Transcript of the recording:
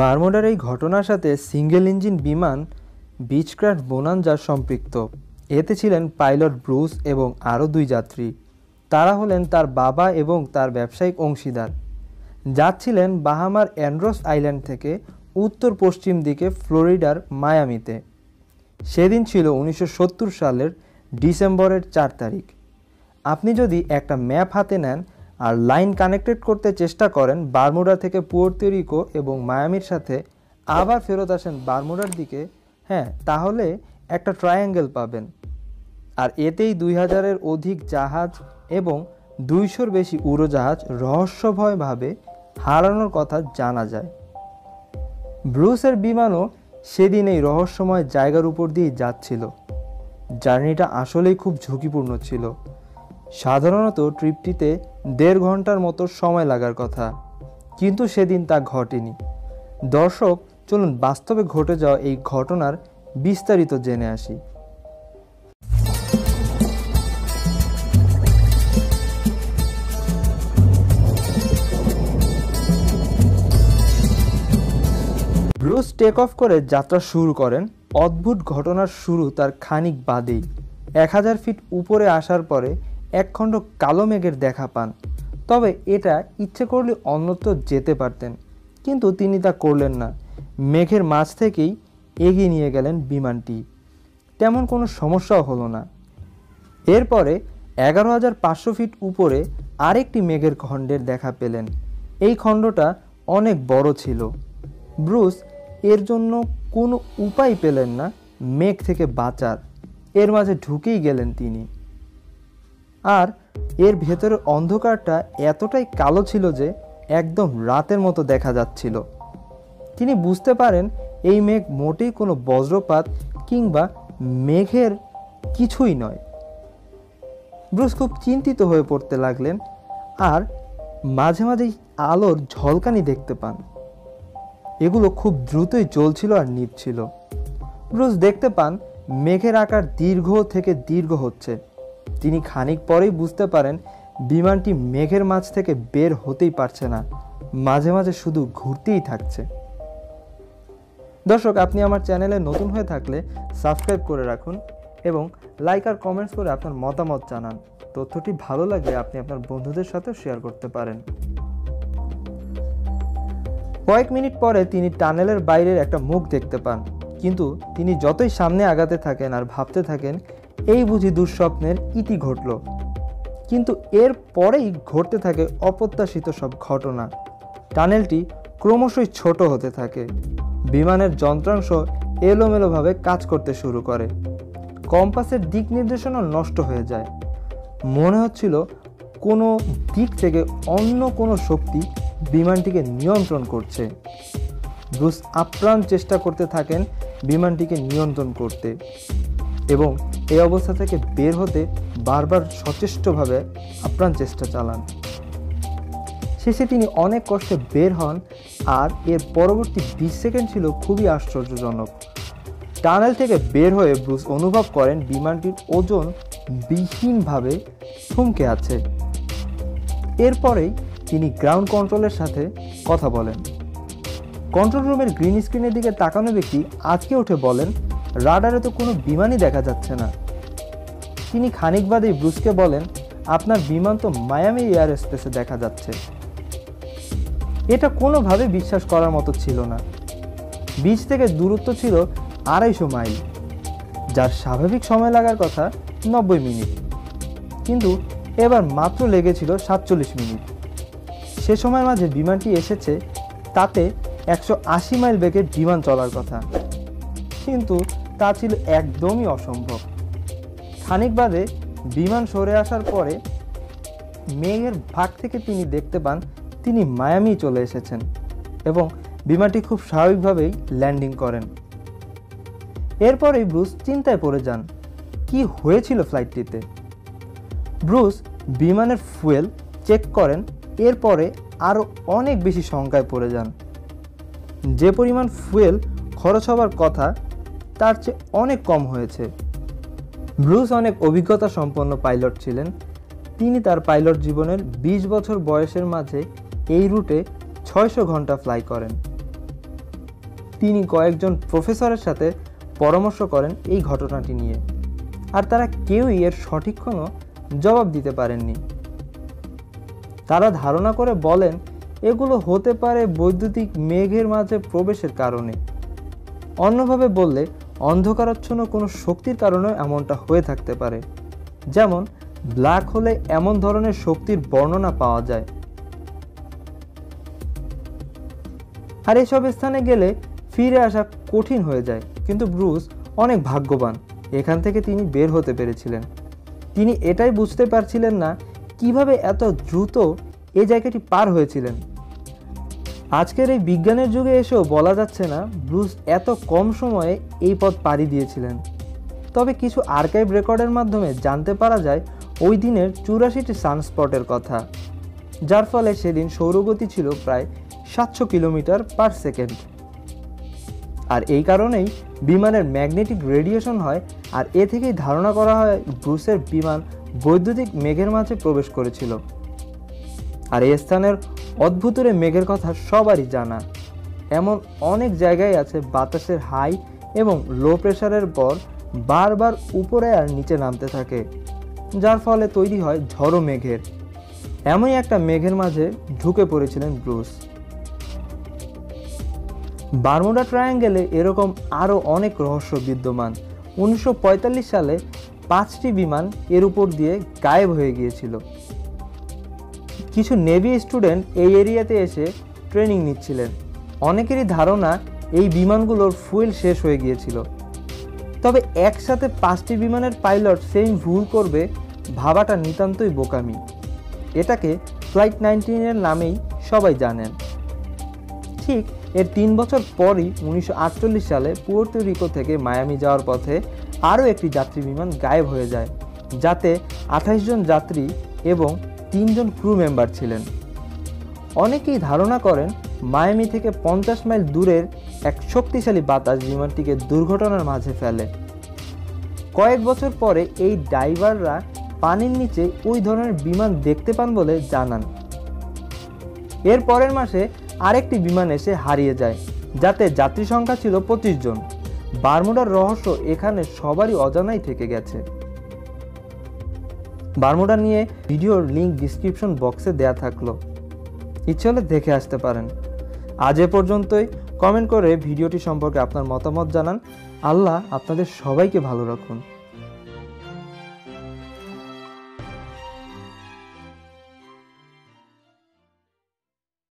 বারমোডার এই ঘটনার সাথে সিঙ্গেল ইঞ্জিন বিমান বিচক্রাফট বোনাঞ্জার সম্পৃক্ত। এতে ছিলেন পাইলট ব্রুস এবং আরও দুই যাত্রী। তারা হলেন তার বাবা এবং তার ব্যবসায়িক অংশীদার। যাচ্ছিলেন বাহামার অ্যান্ড্রোস আইল্যান্ড থেকে উত্তর পশ্চিম দিকে ফ্লোরিডার মায়ামিতে। সেদিন ছিল উনিশশো সত্তর সালের ডিসেম্বরের চার তারিখ। আপনি যদি একটা ম্যাপ হাতে নেন আর লাইন কানেক্টেড করতে চেষ্টা করেন বারমুডা থেকে পুয়ার্তোরিকো এবং মায়ামির সাথে। আবার ফেরত আসেন বারমুডার দিকে। হ্যাঁ তাহলে একটা ট্রায়াঙ্গেল পাবেন। আর এতেই দুই হাজারের অধিক জাহাজ এবং দুইশোর বেশি উড়োজাহাজ রহস্যভয়ভাবে হারানোর কথা জানা যায়। ব্রুসের বিমানও সেদিন এই রহস্যময় জায়গার উপর দিয়েই যাচ্ছিল। জার্নিটা আসলেই খুব ঝুঁকিপূর্ণ ছিল। সাধারণত ট্রিপটিতে দেড় ঘণ্টার মতো সময় লাগার কথা, কিন্তু সেদিন তা ঘটেনি। দর্শক, চলুন বাস্তবে ঘটে যাওয়া এই ঘটনার বিস্তারিত জেনে আসি। ব্রুস টেক অফ করে যাত্রা শুরু করেন। অদ্ভুত ঘটনার শুরু তার খানিক বাদেই। এক হাজার ফিট উপরে আসার পরে একখণ্ড কালো মেঘের দেখা পান। তবে এটা ইচ্ছে করলে অন্যত্র যেতে পারতেন, কিন্তু তিনি তা করলেন না। মেঘের মাঝ থেকেই এগিয়ে নিয়ে গেলেন বিমানটি। তেমন কোনো সমস্যাও হলো না। এরপরে এগারো হাজার পাঁচশো ফিট উপরে আরেকটি মেঘের খণ্ডের দেখা পেলেন। এই খণ্ডটা অনেক বড় ছিল। ব্রুস, এর জন্য কোনো উপায় পেলেন না মেঘ থেকে বাঁচার। এর মাঝে ঢুকেই গেলেন তিনি। আর এর ভেতরের অন্ধকারটা এতটাই কালো ছিল যে একদম রাতের মতো দেখা যাচ্ছিল। তিনি বুঝতে পারেন এই মেঘ মোটেই কোনো বজ্রপাত কিংবা মেঘের কিছুই নয়। ব্রুস খুব চিন্তিত হয়ে পড়তে লাগলেন আর মাঝে মাঝেই আলোর ঝলকানি দেখতে পান। এগুলো খুব দ্রুতই জ্বলছিল আর নিভছিল। ব্রুস দেখতে পান মেঘের আকার দীর্ঘ থেকে দীর্ঘ হচ্ছে। তিনি খানিক পরেই বুঝতে পারেন বিমানটি মেঘের মাঝ থেকে বের হতেই পারছে না। মাঝে মাঝে শুধু ঘুরতেই থাকছে। দর্শক, আপনি আমার চ্যানেলে নতুন হয়ে থাকলে সাবস্ক্রাইব করে রাখুন এবং লাইক আর কমেন্টস করে আপনার মতামত জানান। তথ্যটি ভালো লাগলে আপনি আপনার বন্ধুদের সাথে শেয়ার করতে পারেন। কয়েক মিনিট পরে তিনি টানেলের বাইরের একটা মুখ দেখতে পান। কিন্তু তিনি যতই সামনে আগাতে থাকেন আর ভাবতে থাকেন এই বুঝি দুঃস্বপ্নের ইতি ঘটল। কিন্তু এর পরেই ঘটতে থাকে অপ্রত্যাশিত সব ঘটনা। টানেলটি ক্রমশই ছোট হতে থাকে। বিমানের যন্ত্রাংশ এলোমেলোভাবে কাজ করতে শুরু করে। কম্পাসের দিক নির্দেশনা নষ্ট হয়ে যায়। মনে হচ্ছিল কোনো দিক থেকে অন্য কোনো শক্তি বিমানটিকে নিয়ন্ত্রণ করছে। ব্রুস আপ্রাণ চেষ্টা করতে থাকেন বিমানটিকে নিয়ন্ত্রণ করতে। এবং এই অবস্থা থেকে বের হতে বারবার সচেষ্টভাবে আপ্রাণ চেষ্টা চালান। শেষে তিনি অনেক কষ্টে বের হন আর এর পরবর্তী বিশ সেকেন্ড ছিল খুবই আশ্চর্যজনক। টানেল থেকে বের হয়ে ব্রুস অনুভব করেন বিমানটির ওজন বিহীনভাবে থমকে আছে। এরপরেই তিনি গ্রাউন্ড কন্ট্রোলের সাথে কথা বলেন। কন্ট্রোল রুমের গ্রিন স্ক্রিনের দিকে তাকানো ব্যক্তি আজকে উঠে বলেন রাডারে তো কোনো বিমানই দেখা যাচ্ছে না। তিনি খানিক বাদেই ব্রুসকে বলেন, আপনার বিমান তো মায়ামি এয়ার স্পেসে দেখা যাচ্ছে। এটা কোনোভাবে বিশ্বাস করার মতো ছিল না। বিচ থেকে দূরত্ব ছিল আড়াইশো মাইল, যার স্বাভাবিক সময় লাগার কথা নব্বই মিনিট। কিন্তু এবার মাত্র লেগেছিল সাতচল্লিশ মিনিট। সে সময়ের মাঝে বিমানটি এসেছে, তাতে একশো আশি মাইল বেগে বিমান চলার কথা। কিন্তু তা ছিল একদমই অসম্ভব। খানিক বাদে বিমান সরে আসার পরে মেঘের ভাগ থেকে তিনি দেখতে পান, তিনি মায়ামি চলে এসেছেন এবং বিমানটি খুব স্বাভাবিকভাবেই ল্যান্ডিং করেন। এরপরেই ব্রুস চিন্তায় পড়ে যান, কি হয়েছিল ফ্লাইটটিতে? ব্রুস বিমানের ফুয়েল চেক করেন, এরপরে আরও অনেক বেশি শঙ্কায় পড়ে যান। যে পরিমাণ ফুয়েল খরচ হবার কথা তার চেয়ে অনেক কম হয়েছে। ব্রুস অনেক অভিজ্ঞতা সম্পন্ন পাইলট ছিলেন। তিনি তার পাইলট জীবনের ২০ বছর বয়সের মাঝে এই রুটে ছয়শো ঘণ্টা ফ্লাই করেন। তিনি কয়েকজন প্রফেসরের সাথে পরামর্শ করেন এই ঘটনাটি নিয়ে। আর তারা কেউই এর সঠিক কোনো জবাব দিতে পারেননি। তারা ধারণা করে বলেন, এগুলো হতে পারে বৈদ্যুতিক মেঘের মাঝে প্রবেশের কারণে। অন্যভাবে বললে অন্ধকারাচ্ছন্ন কোনো শক্তির কারণেও এমনটা হয়ে থাকতে পারে। যেমন, ব্ল্যাক হোলে এমন ধরনের শক্তির বর্ণনা পাওয়া যায়। আর এসব স্থানে গেলে ফিরে আসা কঠিন হয়ে যায়। কিন্তু ব্রুস অনেক ভাগ্যবান। এখান থেকে তিনি বের হতে পেরেছিলেন। তিনি এটাই বুঝতে পারছিলেন না কীভাবে এত দ্রুত এই জায়গাটি পার হয়েছিলেন। আজকের এই বিজ্ঞানের যুগে এসেও বলা যাচ্ছে না ব্রুস এত কম সময়ে এই পথ পাড়ি দিয়েছিলেন। তবে কিছু আর্কাইভ রেকর্ডের মাধ্যমে জানতে পারা যায় ওই দিনের চুরাশিটি সানস্পটের কথা, যার ফলে সেদিন সৌরগতি ছিল প্রায় সাতশো কিলোমিটার পার সেকেন্ড। আর এই কারণেই বিমানের ম্যাগনেটিক রেডিয়েশন হয়, আর এ থেকেই ধারণা করা হয় ব্রুসের বিমান বৈদ্যুতিক মেঘের মাঝে প্রবেশ করেছিল। আর এই স্থানের অদ্ভুতরে মেঘের কথা সবারই জানা। এমন অনেক জায়গায় আছে বাতাসের হাই এবং লো প্রেশারের পর বারবার উপরে আর নিচে নামতে থাকে, যার ফলে তৈরি হয় ঝড়ো মেঘের। এমনই একটা মেঘের মাঝে ঢুকে পড়েছিলেন ব্রুস। বারমুডা ট্রায়াঙ্গেলে এরকম আরও অনেক রহস্য বিদ্যমান। উনিশশো পঁয়তাল্লিশ সালে পাঁচটি বিমান এর উপর দিয়ে গায়েব হয়ে গিয়েছিল। কিছু নেভি স্টুডেন্ট এই এরিয়াতে এসে ট্রেনিং নিচ্ছিলেন। অনেকেরই ধারণা এই বিমানগুলোর ফুয়েল শেষ হয়ে গিয়েছিল। তবে একসাথে পাঁচটি বিমানের পাইলট সেম ভুল করবে ভাবাটা নিতান্তই বোকামি। এটাকে ফ্লাইট নাইনটিনের নামেই সবাই জানেন। ঠিক এর তিন বছর পরই উনিশশো আটচল্লিশ সালে পুয়ের্তো রিকো থেকে মায়ামি যাওয়ার পথে আরও একটি যাত্রী বিমান গায়েব হয়ে যায়, যাতে আঠাশ জন যাত্রী এবং তিনজন ক্রু মেম্বার ছিলেন। অনেকেই ধারণা করেন মায়ামি থেকে পঞ্চাশ মাইল দূরের এক শক্তিশালী বাতাস বিমানটিকে দুর্ঘটনার মাঝে ফেলে। কয়েক বছর পরে এই ড্রাইভাররা পানির নিচে ওই ধরনের বিমান দেখতে পান বলে জানান। এর পরের মাসে আরেকটি বিমান এসে হারিয়ে যায়, যাতে যাত্রী সংখ্যা ছিল পঁচিশ জন। বারমুডার রহস্য এখানে সবারই অজানাই থেকে গেছে। বারমুডা নিয়ে ভিডিওর লিঙ্ক ডিসক্রিপশন বক্সে দেয়া থাকল। ইচ্ছে হলে দেখে আসতে পারেন। আজ এ পর্যন্তই। কমেন্ট করে ভিডিওটি সম্পর্কে আপনার মতামত জানান। আল্লাহ আপনাদের সবাইকে ভালো রাখুন।